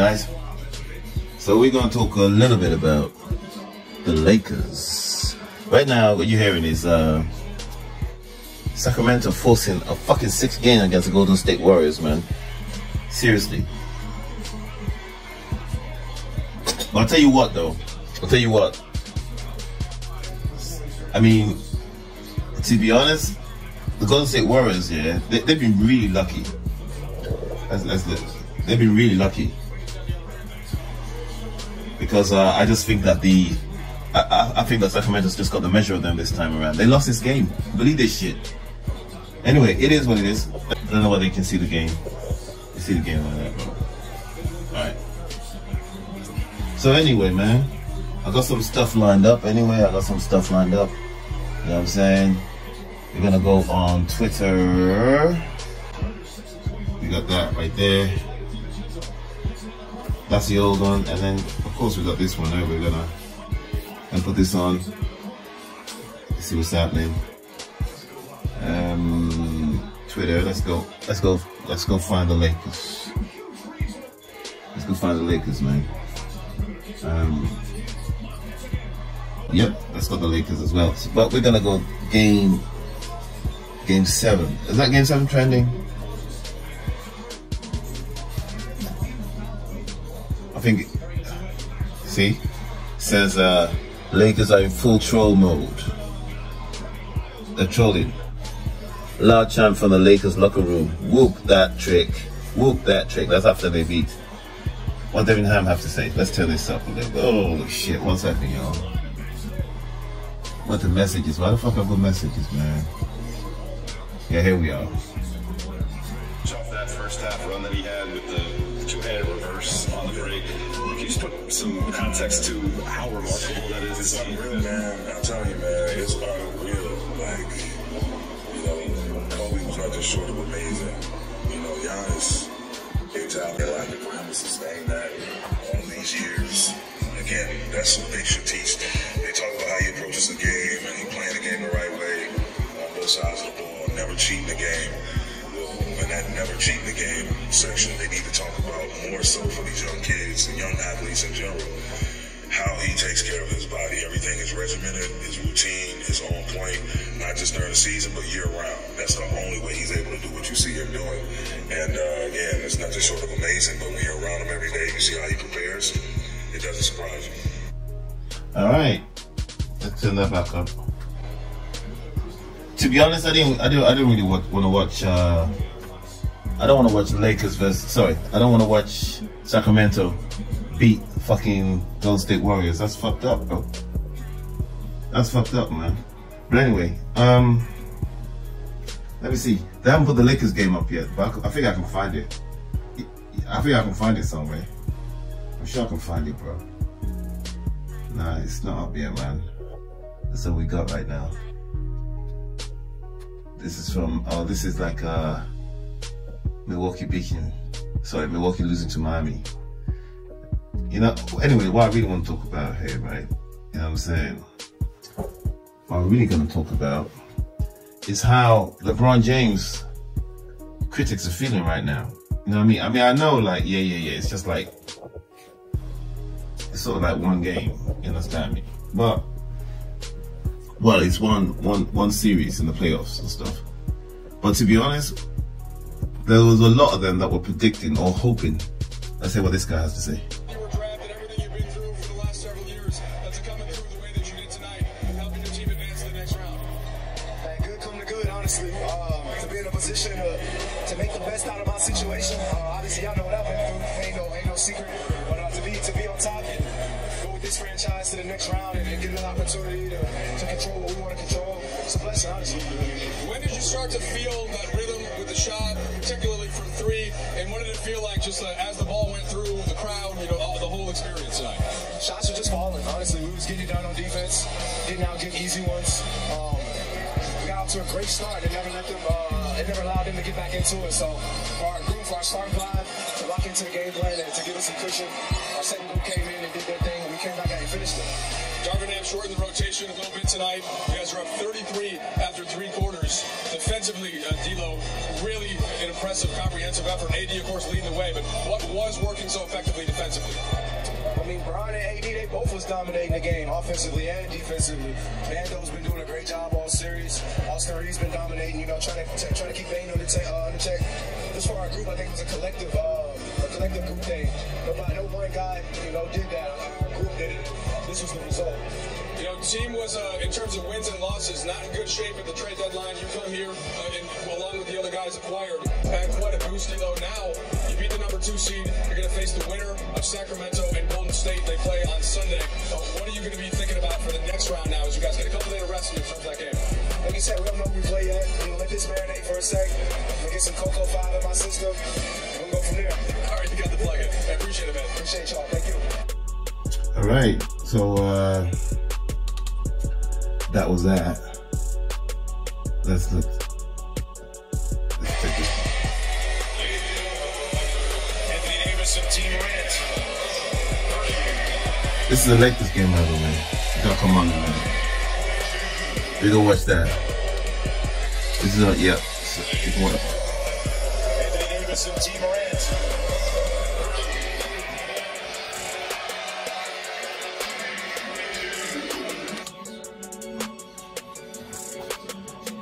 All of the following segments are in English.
guys. So we're gonna talk a little bit about the Lakers. Right now, what you're hearing is uh, Sacramento forcing a fucking six game against the Golden State Warriors, man. Seriously. But I'll tell you what, though. I'll tell you what. I mean, to be honest, the Golden State Warriors, yeah, they, have been really lucky. That's, that's the, they've been really lucky because uh, I just think that the I, I, think that Sacramento's just got the measure of them this time around. They lost this game. Believe this shit. Anyway, it is what it is. I don't know whether you can see the game. You see the game like that, bro. Alright. So anyway, man, I got some stuff lined up. Anyway, I got some stuff lined up. You know what I'm saying? We're gonna go on Twitter. We got that right there. That's the old one, and then course we got this one. There. We're gonna and put this on. See what's happening. Um, Twitter. Let's go. Let's go. Let's go find the Lakers. Let's go find the Lakers, man. Um, yep, let's go the Lakers as well. So, but we're gonna go game game seven. Is that game seven trending? I think, see, says uh, Lakers are in full troll mode. They're trolling. Loud chant from the Lakers locker room. Whoop that trick. Whoop that trick. That's after they beat. What Darvin Ham have to say? Let's turn this up a little bit. Holy shit, what's happening, y'all? What the messages? Why the fuck I got messages, man? Yeah, here we are. Some context to how remarkable that is? It's unreal, man. I'm telling you, man, it's unreal. Like, you know, Kobe was not just short of amazing. You know, Giannis, big time. Like, for him to sustain that all these years. Again, that's what they should teach. They talk about how he approaches the game and he playing the game the right way on both sides of the ball, never cheating the game and that never cheating the game section they need to talk about more so for these young kids and young athletes in general. How he takes care of his body. Everything is regimented, his routine is on point, not just during the season, but year round. That's the only way he's able to do what you see him doing. And uh, again, it's not just sort of amazing, but when you're around him every day, you see how he prepares. It doesn't surprise you. All right, let's turn that back up. To be honest, I didn't, I didn't, I didn't really want, want to watch. Uh, I don't want to watch Lakers versus. Sorry, I don't want to watch Sacramento beat fucking Golden State Warriors. That's fucked up, bro. That's fucked up, man. But anyway, um, let me see. They haven't put the Lakers game up yet, but I, I think I can find it. I think I can find it somewhere. I'm sure I can find it, bro. Nah, it's not up yet, man. That's all we got right now. This is from, oh, this is like, uh, Milwaukee beating, sorry, Milwaukee losing to Miami. You know, anyway, what I really want to talk about here, right? You know what I'm saying? What I'm really going to talk about is how LeBron James critics are feeling right now. You know what I mean? I mean, I know, like, yeah, yeah, yeah. It's just like, it's sort of like one game. You understand me? But, well, it's one, one, one series in the playoffs and stuff. But to be honest, there was a lot of them that were predicting or hoping. Let's see what this guy has to say. honestly, um, to be in a position to, to make the best out of my situation. Obviously, y'all know what I've been through. Ain't no, ain't no secret. But to be to be on top and go with this franchise to the next round and, and get an opportunity to, to control what we want to control, it's a blessing, honestly. When did you start to feel that rhythm with the shot, particularly from three? And what did it feel like just uh, as the ball went through the crowd, you know, all, the whole experience tonight? Shots were just falling. Honestly, we was getting it done on defense, getting out, getting easy ones. Um, we got off to a great start. It never let them. Uh, it never allowed them to get back into it. So for our group, for our starting line, to lock into the game plan and to give us some cushion, our second group came in and did their thing. And we came back out and finished it. Darvin shortened the rotation a little bit tonight. You guys are up 33 an impressive, comprehensive effort. AD, of course, leading the way. But what was working so effectively defensively? I mean, Bron and AD, they both was dominating the game, offensively and defensively. Vando's been doing a great job all series. Austin Reaves been dominating, you know, trying to trying to keep Bane on the, ta- uh, the check. Just for our group, I think it was a collective, uh, a collective group thing. Nobody, no one guy, you know, did that. Our group did it. This was the result. You know, team was, uh, in terms of wins and losses, not in good shape at the trade deadline. You come here, uh, and guys acquired, had quite a boost. Though now, you beat the number two seed. You're going to face the winner of Sacramento and Golden State. They play on Sunday. Uh, what are you going to be thinking about for the next round now as you guys get a couple days of rest in terms of that game? Like you said, we don't know who we play yet. You know, let this marinate for a sec. We'll get some Cocoa 5 in my system. and We'll go from there. All right, you got the plug in. I appreciate it, man. Appreciate y'all. Thank you. All right, so uh, that was that. Let's look. This is a Lakers game, by the way. Don't come on, man. We go watch that. This is a yeah. so you can watch.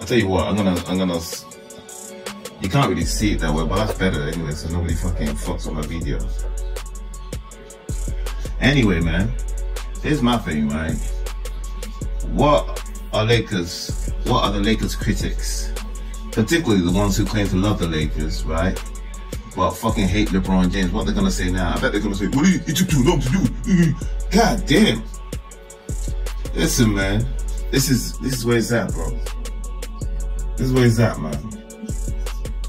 I'll tell you what. I'm gonna. I'm gonna. You can't really see it that way, but that's better anyway. So nobody fucking fucks with my videos. Anyway, man. Here's my thing, right? What are Lakers? What are the Lakers critics? Particularly the ones who claim to love the Lakers, right? But fucking hate LeBron James. What they're gonna say now? I bet they're gonna say, "Well, he, he took too long to do." Mm-hmm. God damn. Listen, man. This is this is where it's at, bro. This is where it's at, man.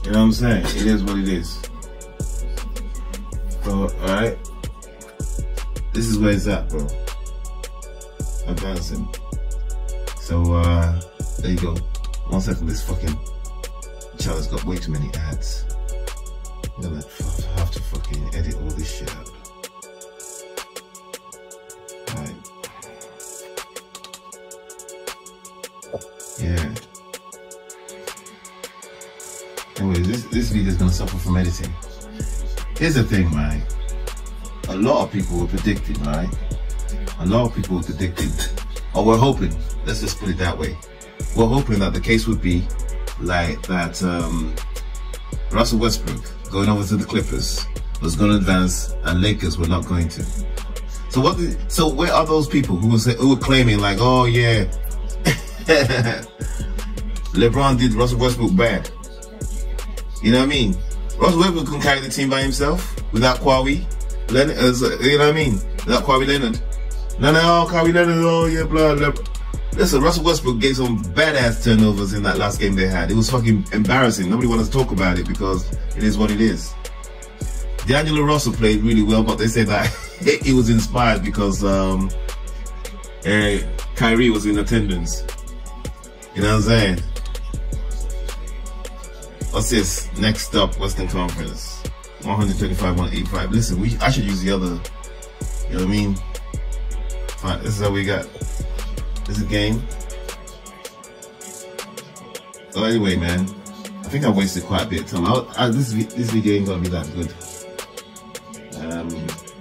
You know what I'm saying? It is what it is. So, alright? This is where it's at, bro. Advancing. So, uh, there you go. One second, this fucking child's got way too many ads. I'm gonna have to fucking edit all this shit out. Alright. Yeah. Anyway, this, this video is gonna suffer from editing. Here's the thing, right? A lot of people were predicting, right? A lot of people were predicting, or we're hoping, let's just put it that way. We're hoping that the case would be like that um, Russell Westbrook going over to the Clippers was going to advance and Lakers were not going to. So what? Did, so where are those people who were say, who were claiming like, oh yeah, LeBron did Russell Westbrook bad? You know what I mean? Russell Westbrook can carry the team by himself without Kawhi Leonard. uh, You know what I mean? Without Kawhi Leonard. No, no, oh, Kawhi Leonard. Oh yeah, blah blah. Listen, Russell Westbrook gave some badass turnovers in that last game they had. It was fucking embarrassing. Nobody wants to talk about it because it is what it is. D'Angelo Russell played really well, but they say that he was inspired because um, eh, Kyrie was in attendance. You know what I'm saying? What's this? Next up, Western Conference. 125, 185. Listen, we I should use the other. You know what I mean? Fine, this is how we got. This is a game. So anyway, man, I think I wasted quite a bit of time. I, I, this this video ain't gonna be that good. Um,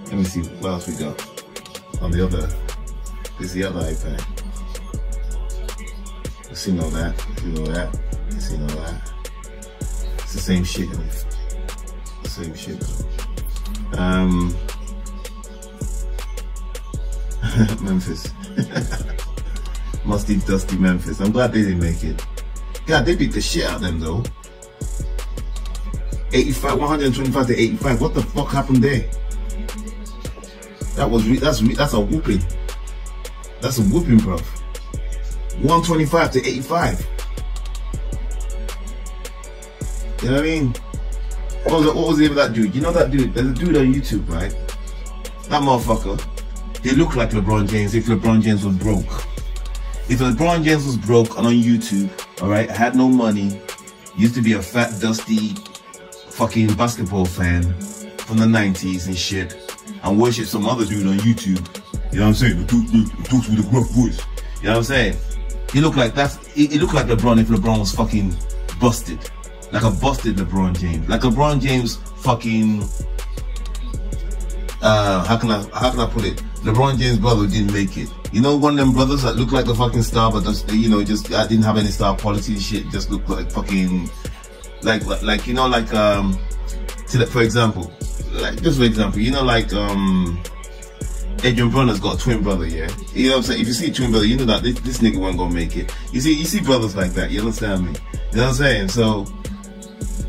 let me see what else we got on the other. This is the other iPad. You seen all that? You see all that? You seen all that? It's the same shit. Same shit. Um, Memphis. Musty, dusty Memphis. I'm glad they didn't make it. God, they beat the shit out of them though. 85, 125 to 85. What the fuck happened there? That was that's that's a whooping. That's a whooping, bro. 125 to 85. You know what I mean? What was, the, what was the name of that dude? You know that dude? There's a dude on YouTube, right? That motherfucker. He looked like LeBron James if LeBron James was broke. If LeBron James was broke and on YouTube, alright, had no money, used to be a fat, dusty, fucking basketball fan from the 90s and shit, and worship some other dude on YouTube, You know what I'm saying? The dude, the, the with the gruff voice. You know what I'm saying? He looked like that's. He, he looked like LeBron if LeBron was fucking busted, like a busted LeBron James, like LeBron James fucking. Uh, how can I how can I put it? LeBron James' brother didn't make it. You know, one of them brothers that look like the fucking star, but just you know, just I didn't have any star quality shit. Just looked like fucking, like like you know, like um, to the, for example, like just for example, you know, like um. Adrien Broner's got a twin brother, yeah. You know what I'm saying? If you see a twin brother, you know that this, this nigga wasn't gonna make it. You see, you see brothers like that. You understand me? You know what I'm saying? So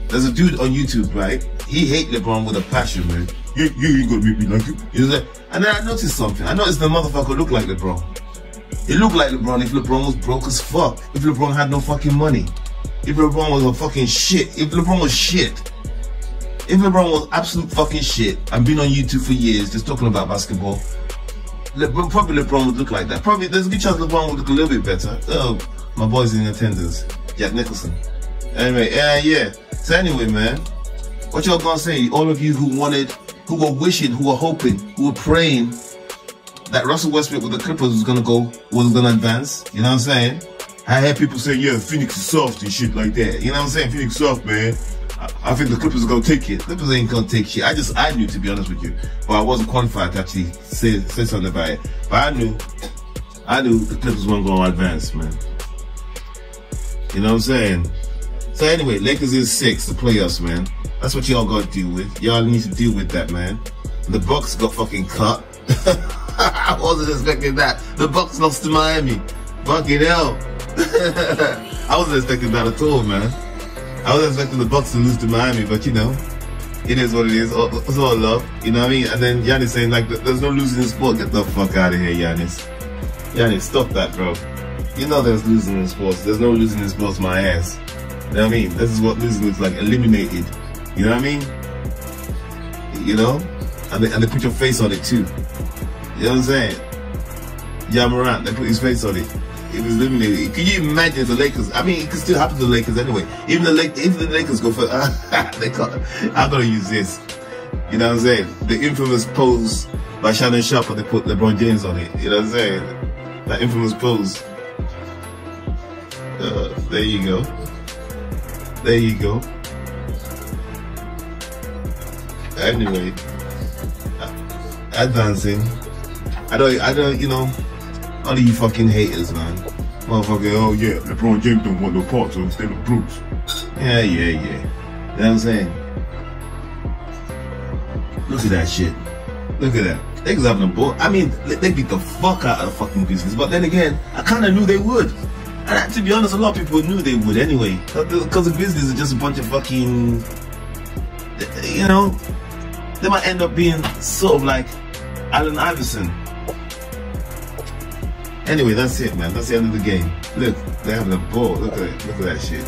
there's a dude on YouTube, right? He hate LeBron with a passion, man. You, you ain't gonna make me like you. You? And then I noticed something. I noticed the motherfucker looked like LeBron. It looked like LeBron if LeBron was broke as fuck. If LeBron had no fucking money. If LeBron was a fucking shit. If LeBron was shit. If LeBron was absolute fucking shit and been on YouTube for years just talking about basketball, LeBron, probably LeBron would look like that. Probably there's a good chance LeBron would look a little bit better. Oh, my boy's in attendance. Jack Nicholson. Anyway, yeah, yeah. So anyway, man, what y'all gonna say? All of you who wanted, who were wishing, who were hoping, who were praying that Russell Westbrook with the Clippers was gonna go, was gonna advance. You know what I'm saying? I had people say, yeah, Phoenix is soft and shit like that. You know what I'm saying? Phoenix soft, man. I, I think the Clippers are gonna take it. Clippers ain't gonna take shit. I just, I knew to be honest with you, but I wasn't qualified to actually say, say something about it. But I knew, I knew the Clippers weren't gonna advance, man. You know what I'm saying? So anyway, Lakers is six, the playoffs, man. That's what y'all got to deal with. Y'all need to deal with that, man. The Bucks got fucking cut. I wasn't expecting that. The Bucks lost to Miami. Fucking hell. I wasn't expecting that at all, man. I was expecting the Bucks to lose to Miami, but you know, it is what it is. It's all love, you know what I mean? And then Giannis saying like, "There's no losing in sport." Get the fuck out of here, Giannis. Giannis, stop that, bro. You know there's losing in sports. There's no losing in sports, my ass. You know what I mean? This is what losing looks like, eliminated. You know what I mean? You know? And they, and they put your face on it too. You know what I'm saying? Ja Morant, they put his face on it. It was eliminated. Can you imagine the Lakers? I mean, it could still happen to the Lakers anyway. Even the Lake, even the Lakers go for. they can't. I'm gonna use this. You know what I'm saying? The infamous pose by Shannon Sharpe, they put LeBron James on it. You know what I'm saying? That infamous pose. Uh, there you go. There you go. Anyway, advancing. I don't, I don't, you know, all of you fucking haters, man. Motherfucker, oh yeah, LeBron James don't want no parts, so instead of Bruce. Yeah, yeah, yeah. You know what I'm saying? Look at that shit. Look at that. Niggas having a ball. I mean, they beat the fuck out of fucking business. But then again, I kind of knew they would. And to be honest, a lot of people knew they would anyway. Because the business is just a bunch of fucking, you know, they might end up being sort of like Allen Iverson. Anyway, that's it, man. That's the end of the game. Look, they're having a ball. Look at it. Look at that shit.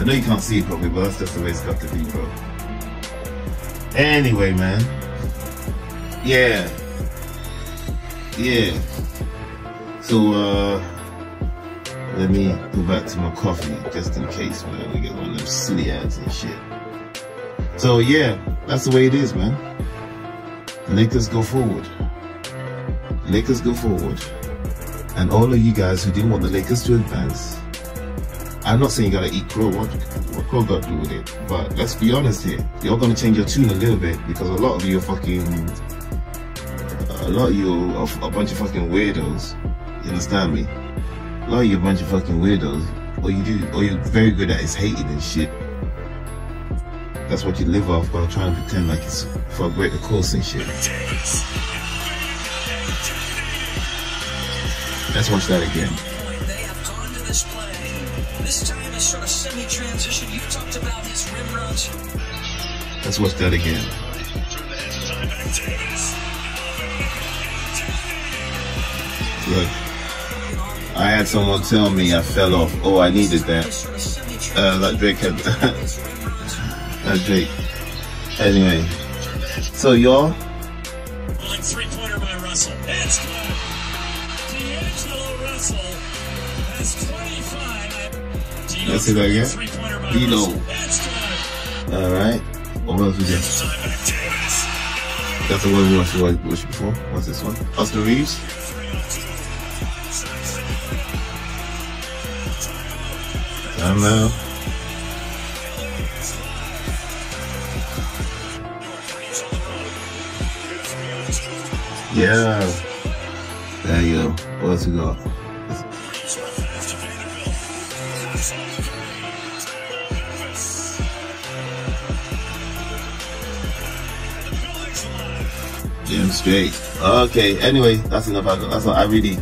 I know you can't see it properly, but that's just the way it's got to be, bro. Anyway, man. Yeah. Yeah. So, uh, let me go back to my coffee just in case, man. We get one of them silly ads and shit. So, yeah, that's the way it is, man. Lakers go forward. Lakers go forward. And all of you guys who didn't want the Lakers to advance, I'm not saying you gotta eat crow. What, what crow got to do with it? But let's be honest here. You're gonna change your tune a little bit because a lot of you are fucking. A lot of you are a bunch of fucking weirdos. You understand me? A lot of you are a bunch of fucking weirdos. All you do, all you're very good at is hating and shit. That's what you live off while trying to pretend like it's for a greater cause and shit. Let's watch that again. This time is sort of semi-transition. You talked about his rim runs. Let's watch that again. Look, I had someone tell me I fell off. Oh, I needed that. Uh, that Drake had. that Drake. Anyway, so y'all, Like three-pointer by Russell. It's good. D'Angelo Russell has 25. D'Lo Let's see that again. Three-pointer by Russell. It's good. all right. What else we got? Time back Davis. That's the one we watched, watched before. What's this one? Austin Reaves. Time now. Yeah. There you go. What else we got? Damn straight. Okay. Anyway, that's enough. That's not. I really.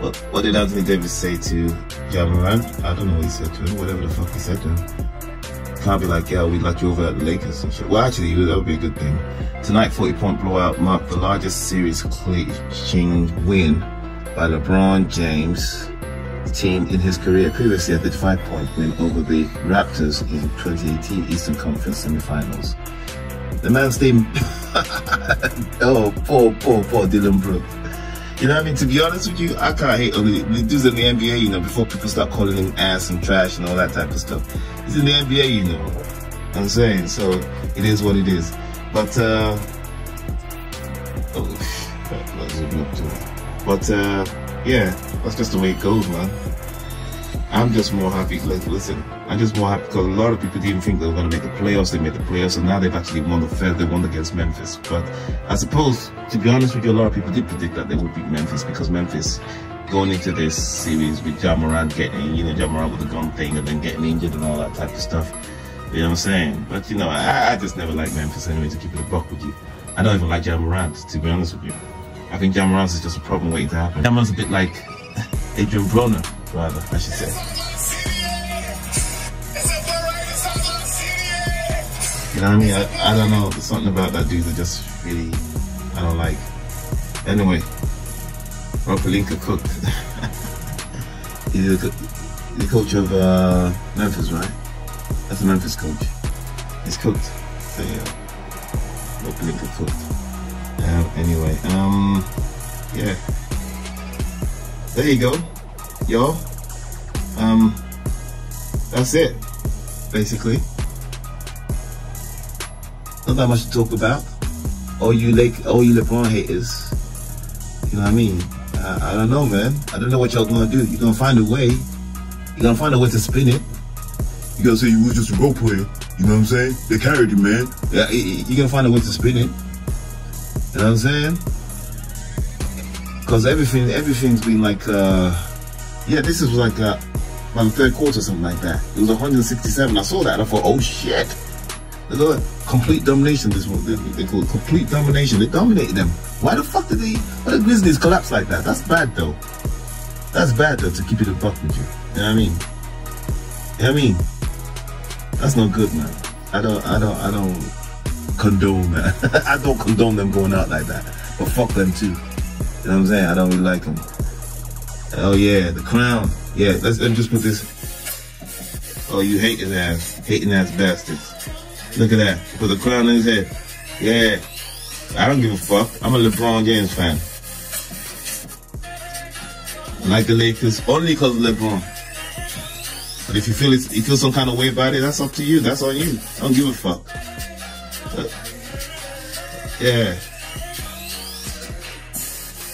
What, what did Anthony Davis say to Ja Morant? I don't know what he said to him. Whatever the fuck he said to him. Can't be like, yeah, we'd like you over at the Lakers and shit. Well, actually, that would be a good thing. Tonight, 40 point blowout marked the largest series clinching win by LeBron James' team in his career. Previously, a five-point win over the Raptors in 2018 Eastern Conference semifinals. The man's name, oh, poor, poor, poor Dillon Brooks. You know what I mean? To be honest with you, I can't hate on the, dudes in the NBA, you know, before people start calling him ass and trash and all that type of stuff. He's in the NBA, you know. I'm saying, so it is what it is. But, uh, oh, up to it. But, uh, yeah, that's just the way it goes, man. I'm just more happy. Like, listen, I'm just more happy because a lot of people didn't think they were going to make the playoffs. They made the playoffs, and now they've actually won the fair. They won against Memphis. But I suppose, to be honest with you, a lot of people did predict that they would beat Memphis because Memphis going into this series with Ja Morant getting, you know, Ja Morant with the gun thing and then getting injured and all that type of stuff. You know what I'm saying? But you know, I, I just never liked Memphis anyway. To keep it a buck with you, I don't even like Ja Morant. To be honest with you, I think Ja is just a problem waiting to happen. Ja Morant's a bit like Adrien Broner, rather, I should say. You know what I mean? I, I don't know. There's something about that dude that just really I don't like. Anyway, Rob Pelinka cooked. He's the, coach of uh, Memphis, right? That's the Memphis coach. He's cooked. So yeah, Rob Pelinka cooked. Um, anyway, um, yeah. There you go, y'all. Um, that's it, basically. Not that much to talk about. All you Lake, all you LeBron haters. You know what I mean? I, I don't know, man. I don't know what y'all gonna do. You're gonna find a way. You're gonna find a way to spin it. You gonna say you was just a role player. You know what I'm saying? They carried you, man. Yeah, you're gonna find a way to spin it. You know what I'm saying? Because everything, everything's been like, uh, yeah, this is like uh, by the third quarter, or something like that. It was 167. I saw that. I thought, oh shit. Look complete domination. This one, they, they call it complete domination. They dominated them. Why the fuck did they? Why the Grizzlies collapse like that? That's bad though. That's bad though. To keep it a buck with you. You know what I mean? You know what I mean? That's not good, man. I don't. I don't. I don't condone that. I don't condone them going out like that. But fuck them too. You know what I'm saying? I don't really like them. Oh yeah, the crown. Yeah, let's, let me just put this. Oh, you hating ass, hating ass bastards. Look at that. Put the crown in his head. Yeah. I don't give a fuck. I'm a LeBron James fan. I like the Lakers only because of LeBron. But if you feel it's, you feel some kind of way about it, that's up to you. That's on you. I don't give a fuck. Yeah.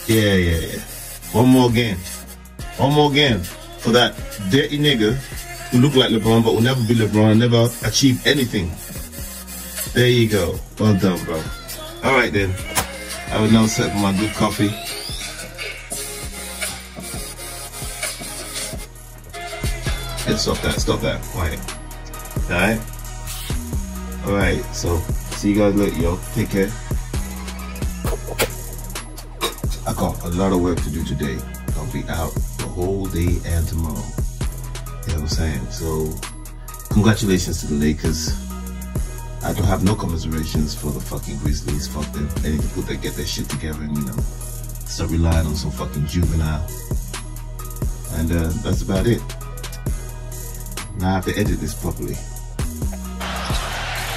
Yeah, yeah, yeah. One more game. One more game for that dirty nigga who look like LeBron but will never be LeBron and never achieve anything. There you go. Well done, bro. All right then. I will now set for my good coffee. Yeah, stop that. Stop that. Quiet. All right. All right. So see you guys later, yo. Take care. I got a lot of work to do today. I'll be out whole day and tomorrow. You know what I'm saying? So, congratulations to the Lakers. I don't have no commiserations for the fucking Grizzlies. Fuck them. They need to put their, get their shit together and, you know, start relying on some fucking juvenile. And uh, that's about it. Now I have to edit this properly.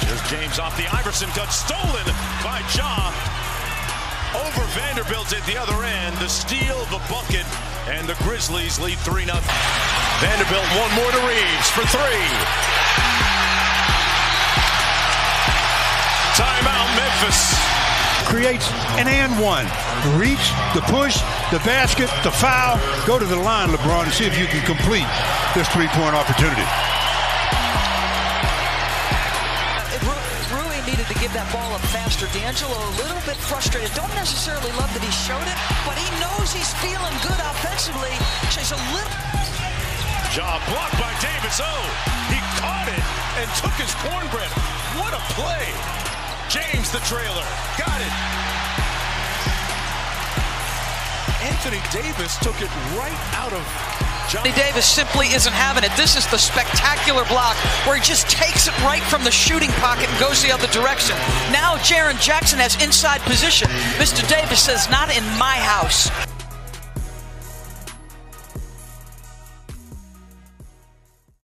There's James off the Iverson cut, stolen by Ja. Over Vanderbilt at the other end, the steal, the bucket, and the Grizzlies lead 3 0. Vanderbilt one more to Reaves for three. Timeout, Memphis. creates an and one. The reach, the push, the basket, the foul. Go to the line, LeBron, and see if you can complete this three point opportunity. Up faster. D'Angelo a little bit frustrated. Don't necessarily love that he showed it, but he knows he's feeling good offensively. She's a little. Job blocked by Davis. Oh, he caught it and took his cornbread. What a play. James, the trailer, got it. Anthony Davis took it right out of Johnny Davis simply isn't having it. This is the spectacular block where he just takes it right from the shooting pocket and goes the other direction. Now Jaren Jackson has inside position. Mr. Davis says, not in my house.